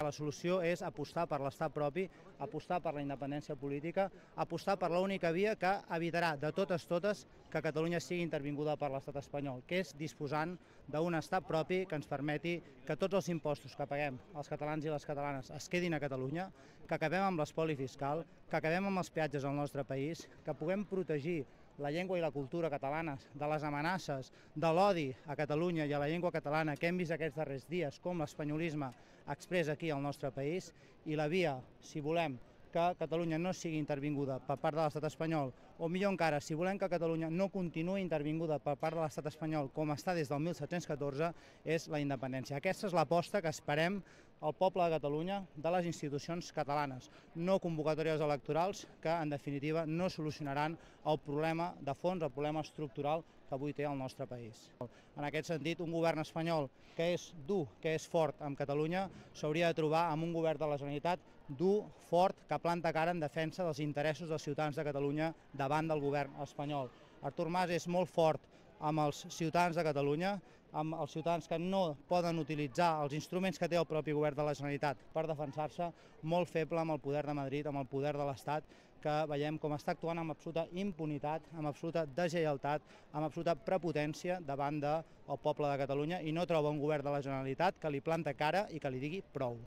La solució és apostar per l'estat propi, apostar per la independència política, apostar per l'única via que evitarà de totes totes que Catalunya sigui intervinguda per l'estat espanyol, que és disposant d'un estat propi que ens permeti que tots els impostos que paguem els catalans i les catalanes es quedin a Catalunya, que acabem amb l'espoli fiscal, que acabem amb els peatges al nostre país, que puguem protegir la llengua i la cultura catalanes, de les amenaces, de l'odi a Catalunya i a la llengua catalana que hem vist aquests darrers dies, com l'espanyolisme expressa aquí al nostre país, i la via, si volem, que Catalunya no sigui intervinguda per part de l'estat espanyol, o millor encara, si volem que Catalunya no continuï intervinguda per part de l'estat espanyol com està des del 1714, és la independència. Aquesta és l'aposta que esperem al poble de Catalunya de les institucions catalanes, no convocatòries electorals que, en definitiva, no solucionaran el problema de fons, el problema estructural que avui té el nostre país. En aquest sentit, un govern espanyol que és dur, que és fort amb Catalunya, s'hauria de trobar amb un govern de la Generalitat dur, fort, que planta cara en defensa dels interessos dels ciutadans de Catalunya davant del govern espanyol. Artur Mas és molt fort amb els ciutadans de Catalunya, amb els ciutadans que no poden utilitzar els instruments que té el propi govern de la Generalitat per defensar-se, molt feble amb el poder de Madrid, amb el poder de l'Estat, que veiem com està actuant amb absoluta impunitat, amb absoluta deslleialtat, amb absoluta prepotència davant del poble de Catalunya i no troba un govern de la Generalitat que li planta cara i que li digui prou.